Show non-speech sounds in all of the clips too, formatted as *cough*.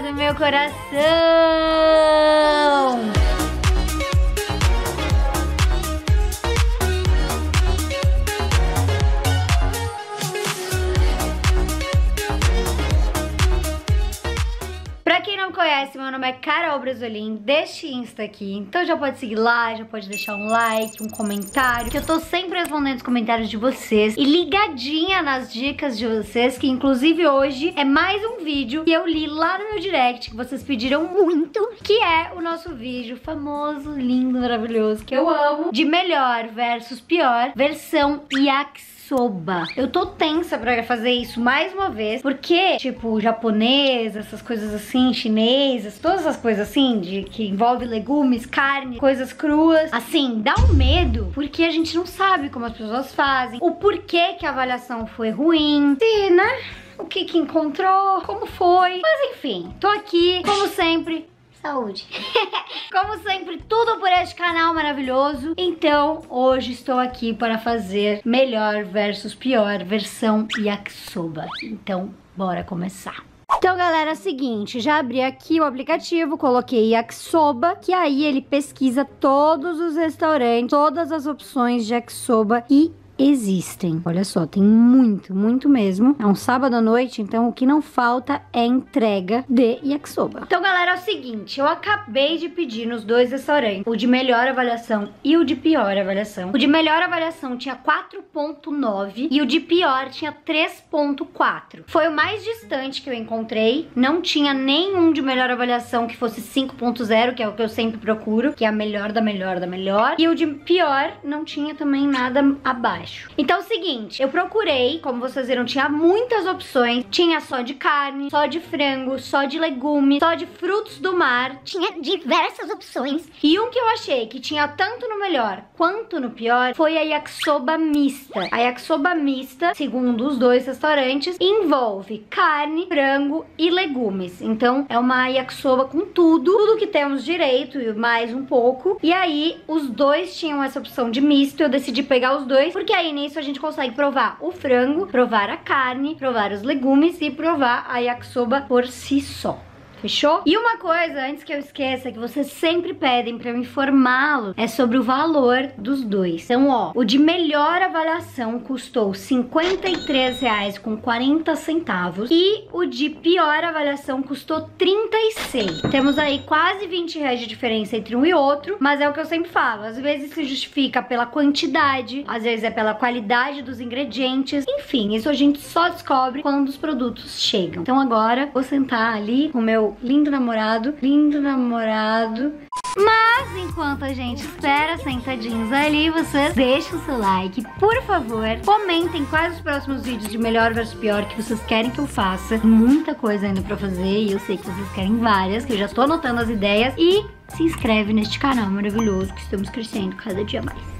do meu coração! Conhece, meu nome é Carol Brasolim, deste Insta aqui. Então já pode seguir lá, já pode deixar um like, um comentário, que eu tô sempre respondendo os comentários de vocês e ligadinha nas dicas de vocês, que inclusive hoje é mais um vídeo que eu li lá no meu direct, que vocês pediram muito, que é o nosso vídeo famoso, lindo, maravilhoso, que eu amo, de melhor versus pior, versão yakisoba soba. Eu tô tensa pra fazer isso mais uma vez, porque, tipo, japonês, essas coisas assim, chinesas, todas essas coisas assim, de que envolve legumes, carne, coisas cruas, assim, dá um medo, porque a gente não sabe como as pessoas fazem, o porquê que a avaliação foi ruim, se, né? O que que encontrou, como foi. Mas enfim, tô aqui, como sempre, saúde. *laughs* Como sempre, tudo por este canal maravilhoso. Então, hoje estou aqui para fazer melhor versus pior versão yakisoba. Então, bora começar. Então, galera, é o seguinte, já abri aqui o aplicativo, coloquei yakisoba, que aí ele pesquisa todos os restaurantes, todas as opções de yakisoba e existem. Olha só, tem muito, muito mesmo. É um sábado à noite, então o que não falta é entrega de yakisoba. Então, galera, é o seguinte, eu acabei de pedir nos dois restaurantes, o de melhor avaliação e o de pior avaliação. O de melhor avaliação tinha 4.9 e o de pior tinha 3.4. Foi o mais distante que eu encontrei, não tinha nenhum de melhor avaliação que fosse 5.0, que é o que eu sempre procuro, que é a melhor da melhor da melhor, e o de pior não tinha também nada abaixo acho. Então é o seguinte, eu procurei, como vocês viram, tinha muitas opções. Tinha só de carne, só de frango, só de legumes, só de frutos do mar. Tinha diversas opções. E um que eu achei que tinha tanto no melhor quanto no pior foi a yakisoba mista. A yakisoba mista, segundo os dois restaurantes, envolve carne, frango e legumes. Então é uma yakisoba com tudo, tudo que temos direito e mais um pouco. E aí os dois tinham essa opção de misto, eu decidi pegar os dois porque aí nisso a gente consegue provar o frango, provar a carne, provar os legumes e provar a yakisoba por si só. Fechou? E uma coisa, antes que eu esqueça, que vocês sempre pedem pra eu informá-lo, é sobre o valor dos dois. Então, ó, o de melhor avaliação custou R$ 53,40 e o de pior avaliação custou 36. Temos aí quase 20 reais de diferença entre um e outro, mas é o que eu sempre falo, às vezes se justifica pela quantidade, às vezes é pela qualidade dos ingredientes, enfim, isso a gente só descobre quando os produtos chegam. Então agora, vou sentar ali com o meu lindo namorado, lindo namorado. Mas enquanto a gente espera sentadinhos ali, vocês deixem o seu like, por favor. Comentem quais os próximos vídeos de melhor versus pior que vocês querem que eu faça. Muita coisa ainda pra fazer e eu sei que vocês querem várias, que eu já tô anotando as ideias. E se inscreve neste canal maravilhoso que estamos crescendo cada dia mais.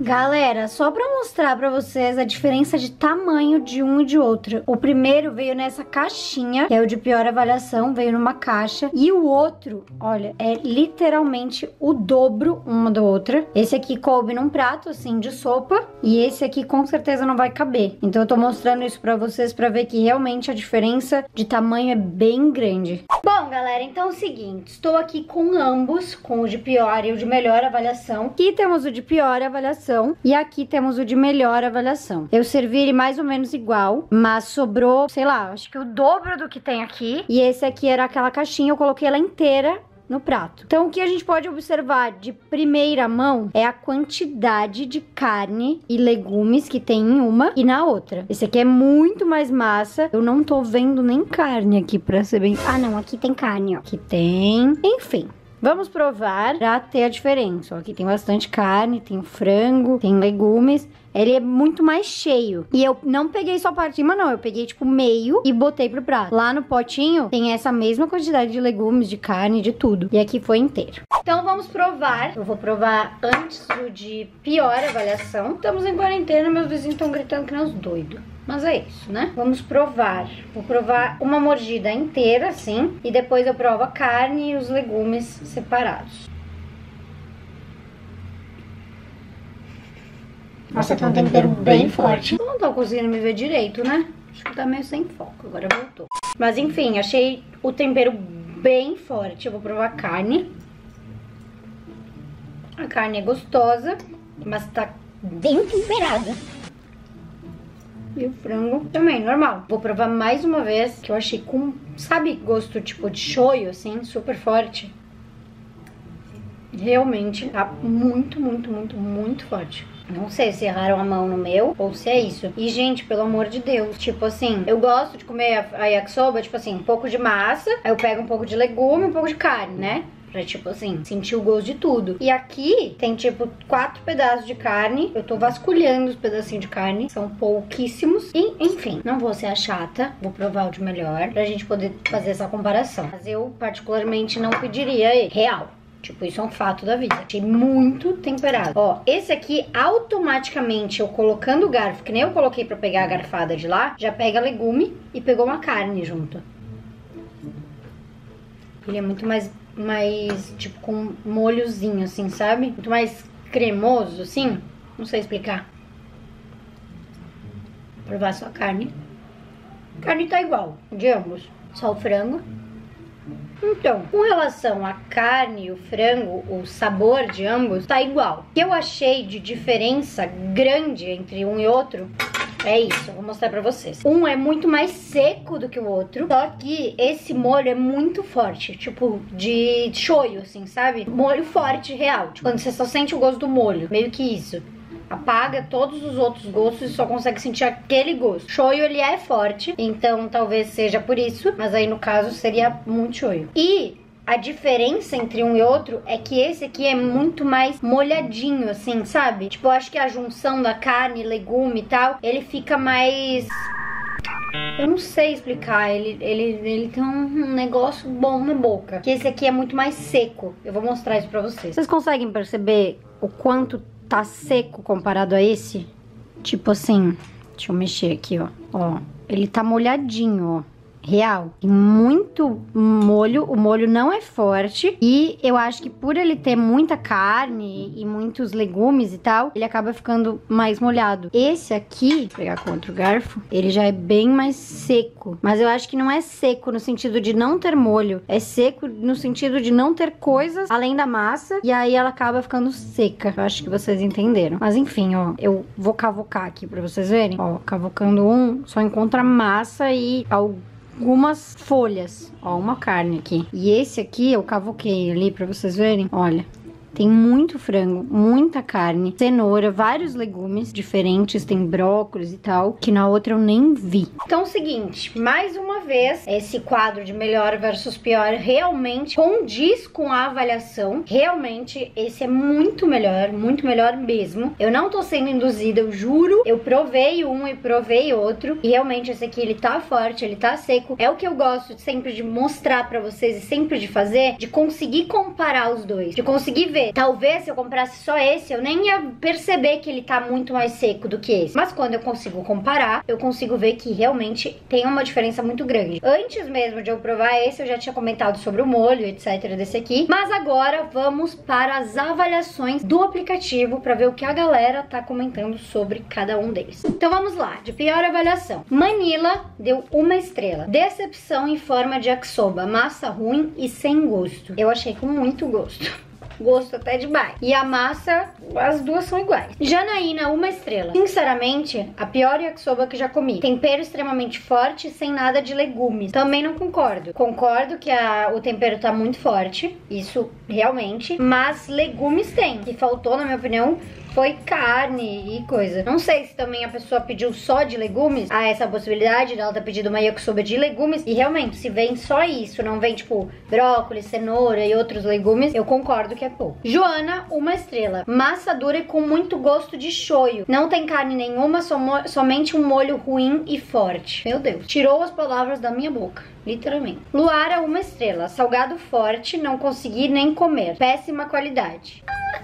Galera, só pra mostrar pra vocês a diferença de tamanho de um e de outro. O primeiro veio nessa caixinha, que é o de pior avaliação, veio numa caixa. E o outro, olha, é literalmente o dobro uma da outra. Esse aqui coube num prato, assim, de sopa. E esse aqui com certeza não vai caber. Então eu tô mostrando isso pra vocês pra ver que realmente a diferença de tamanho é bem grande. Bom, galera, então é o seguinte. Estou aqui com ambos, com o de pior e o de melhor avaliação. Aqui temos o de pior avaliação avaliação e aqui temos o de melhor avaliação. Eu servi ele mais ou menos igual, mas sobrou, sei lá, acho que o dobro do que tem aqui. E esse aqui era aquela caixinha, eu coloquei ela inteira no prato. Então, o que a gente pode observar de primeira mão é a quantidade de carne e legumes que tem em uma e na outra. Esse aqui é muito mais massa. Eu não tô vendo nem carne aqui pra ser bem... Ah, não, aqui tem carne, ó. Aqui tem... Enfim, Vamos provar pra ter a diferença. Aqui tem bastante carne, tem frango, tem legumes. Ele é muito mais cheio. E eu não peguei só a parte de cima, não. Eu peguei, tipo, meio e botei pro prato. Lá no potinho tem essa mesma quantidade de legumes, de carne, de tudo. E aqui foi inteiro. Então vamos provar. Eu vou provar antes do de pior avaliação. Estamos em quarentena, meus vizinhos estão gritando que nem os doidos. Mas é isso, né? Vamos provar. Vou provar uma mordida inteira, assim. E depois eu provo a carne e os legumes separados. Nossa, tem um tempero bem forte. Eu não tô conseguindo me ver direito, né? Acho que tá meio sem foco. Agora voltou. Mas enfim, achei o tempero bem forte. Eu vou provar a carne. A carne é gostosa, mas tá bem temperada. E o frango também, normal. Vou provar mais uma vez, que eu achei com, sabe, gosto tipo de shoyu, assim, super forte. Realmente tá muito, muito, muito, muito forte. Não sei se erraram a mão no meu ou se é isso. E, gente, pelo amor de Deus, tipo assim, eu gosto de comer a yakisoba, tipo assim, um pouco de massa, aí eu pego um pouco de legume, um pouco de carne, né? Pra, tipo assim, sentir o gosto de tudo. E aqui tem, tipo, quatro pedaços de carne. Eu tô vasculhando os pedacinhos de carne. São pouquíssimos. E, enfim, não vou ser a chata. Vou provar o de melhor pra gente poder fazer essa comparação. Mas eu, particularmente, não pediria ele. Real. Tipo, isso é um fato da vida. Achei muito temperado. Ó, esse aqui, automaticamente, eu colocando o garfo, que nem eu coloquei pra pegar a garfada de lá, já pega legume e pegou uma carne junto. Ele é muito mais, mais tipo, com molhozinho, assim, sabe? Muito mais cremoso, assim. Não sei explicar. Vou provar só a carne. A carne tá igual, de ambos. Só o frango. Então, com relação à carne e o frango, o sabor de ambos tá igual. O que eu achei de diferença grande entre um e outro é isso, vou mostrar pra vocês. Um é muito mais seco do que o outro, só que esse molho é muito forte, tipo de shoyu, assim, sabe? Molho forte, real. Tipo, quando você só sente o gosto do molho, meio que isso apaga todos os outros gostos e só consegue sentir aquele gosto. Shoyu ele é forte, então talvez seja por isso, mas aí no caso seria muito shoyu. E a diferença entre um e outro é que esse aqui é muito mais molhadinho, assim, sabe? Tipo, eu acho que a junção da carne, legume e tal, ele fica mais. Eu não sei explicar, ele, ele, ele tem um negócio bom na boca. Que esse aqui é muito mais seco. Eu vou mostrar isso pra vocês. Vocês conseguem perceber o quanto tá seco comparado a esse? Tipo assim, deixa eu mexer aqui, ó. Ó, ele tá molhadinho, ó real. Tem muito molho, o molho não é forte e eu acho que por ele ter muita carne e muitos legumes e tal, ele acaba ficando mais molhado. Esse aqui, vou pegar com outro garfo, ele já é bem mais seco, mas eu acho que não é seco no sentido de não ter molho, é seco no sentido de não ter coisas além da massa e aí ela acaba ficando seca. Eu acho que vocês entenderam. Mas enfim, ó, eu vou cavocar aqui para vocês verem. Ó, cavocando um, só encontra massa e algo algumas folhas. Ó, uma carne aqui. E esse aqui eu cavoquei ali pra vocês verem. Olha, tem muito frango, muita carne, cenoura, vários legumes diferentes, tem brócolis e tal, que na outra eu nem vi. Então é o seguinte, mais uma vez, esse quadro de melhor versus pior realmente condiz com a avaliação. Realmente, esse é muito melhor, muito melhor mesmo. Eu não tô sendo induzida, eu juro. Eu provei um e provei outro. E realmente esse aqui, ele tá forte, ele tá seco. É o que eu gosto sempre de mostrar pra vocês e sempre de fazer, de conseguir comparar os dois, de conseguir ver ver. Talvez se eu comprasse só esse, eu nem ia perceber que ele tá muito mais seco do que esse. Mas quando eu consigo comparar, eu consigo ver que realmente tem uma diferença muito grande. Antes mesmo de eu provar esse, eu já tinha comentado sobre o molho, etc, desse aqui. Mas agora vamos para as avaliações do aplicativo para ver o que a galera tá comentando sobre cada um deles. Então vamos lá, de pior avaliação. Manila deu uma estrela. Decepção em forma de yakisoba, massa ruim e sem gosto. Eu achei com muito gosto *laughs* gosto até demais. E a massa, as duas são iguais. Janaína, uma estrela. Sinceramente, a pior yakisoba que já comi. Tempero extremamente forte, sem nada de legumes. Também não concordo. Concordo que a, o tempero tá muito forte, isso realmente, mas legumes tem. Que faltou, na minha opinião, foi carne e coisa. Não sei se também a pessoa pediu só de legumes. Há essa possibilidade dela ter pedido uma yakisoba de legumes. E realmente, se vem só isso, não vem tipo brócolis, cenoura e outros legumes, eu concordo que é pouco. Joana, uma estrela. Massa dura e com muito gosto de shoyu. Não tem carne nenhuma, som somente um molho ruim e forte. Meu Deus. Tirou as palavras da minha boca. Literalmente. Luara, uma estrela. Salgado forte, não consegui nem comer. Péssima qualidade.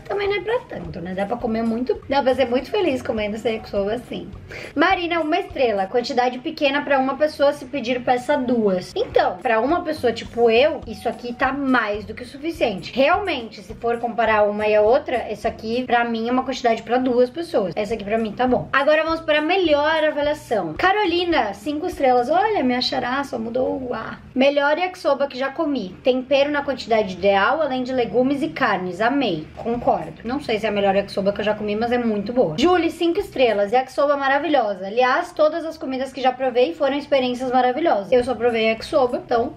também não é pra tanto, né? Dá pra comer muito, dá pra ser muito feliz comendo yakisoba assim. Marina, uma estrela, quantidade pequena pra uma pessoa se pedir peça duas. Então, pra uma pessoa tipo eu, isso aqui tá mais do que o suficiente. Realmente, se for comparar uma e a outra, essa aqui pra mim é uma quantidade pra duas pessoas. Essa aqui pra mim tá bom. Agora vamos pra melhor avaliação. Carolina, cinco estrelas. Olha, minha xará só mudou o A. Melhor yakisoba que já comi. Tempero na quantidade ideal, além de legumes e carnes. Amei. Concordo. Não sei se é a melhor yakisoba que eu já comi, mas é muito boa. Julie, 5 estrelas. Yakisoba maravilhosa. Aliás, todas as comidas que já provei foram experiências maravilhosas. Eu só provei yakisoba, então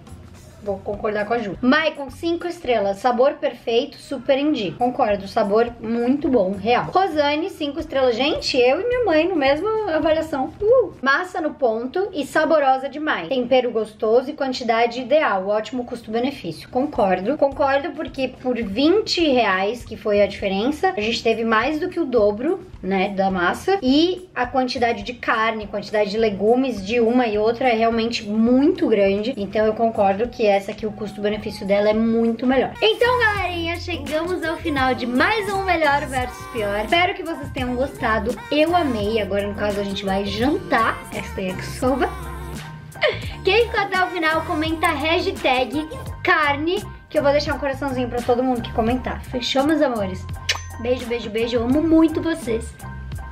Vou concordar com a Ju. Maicon, 5 estrelas. Sabor perfeito, super indico. Concordo, sabor muito bom, real. Rosane, 5 estrelas. Gente, eu e minha mãe no mesmo avaliação. Uh! Massa no ponto e saborosa demais. Tempero gostoso e quantidade ideal. Ótimo custo-benefício. Concordo. Concordo porque por 20 reais, que foi a diferença, a gente teve mais do que o dobro, né, da massa. E a quantidade de carne, quantidade de legumes de uma e outra é realmente muito grande. Então eu concordo que essa aqui, o custo-benefício dela é muito melhor. Então, galerinha, chegamos ao final de mais um Melhor versus Pior. Espero que vocês tenham gostado. Eu amei. Agora, no caso, a gente vai jantar esta yakisoba. *laughs* Quem ficou até o final, comenta hashtag carne, que eu vou deixar um coraçãozinho pra todo mundo que comentar. Fechou, meus amores? Beijo, beijo, beijo. Eu amo muito vocês.